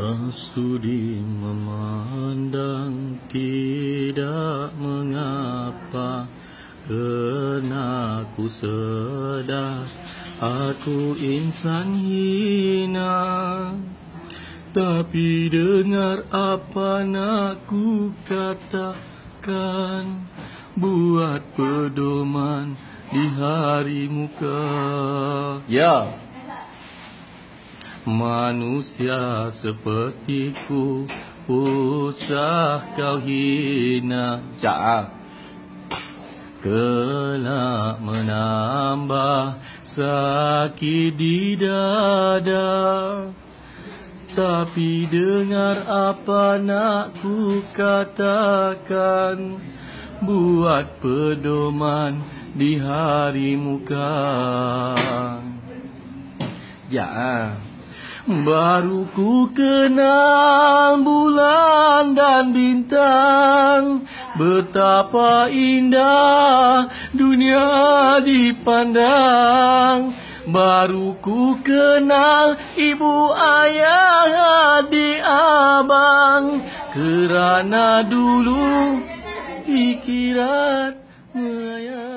Tak sudi memandang tidak mengapa Kerana ku sedar. Aku insan hina Tapi dengar apa nak ku katakan. Buat pedoman di hari muka. Ya Manusia sepertiku Usah kau hina. Cak Kelak menambah sakit di dada. Tapi dengar apa nak ku katakan. Buat pedoman di hari muka. Ya Baru ku kenal bulan dan bintang Betapa indah dunia dipandang. Baru ku kenal ibu ayah adik abang Kerana dulu pikiran melayang